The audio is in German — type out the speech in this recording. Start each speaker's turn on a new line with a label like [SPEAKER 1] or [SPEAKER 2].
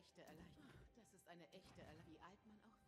[SPEAKER 1] echte Erleichterung. Das ist eine echte Erleichterung. Wie alt man auch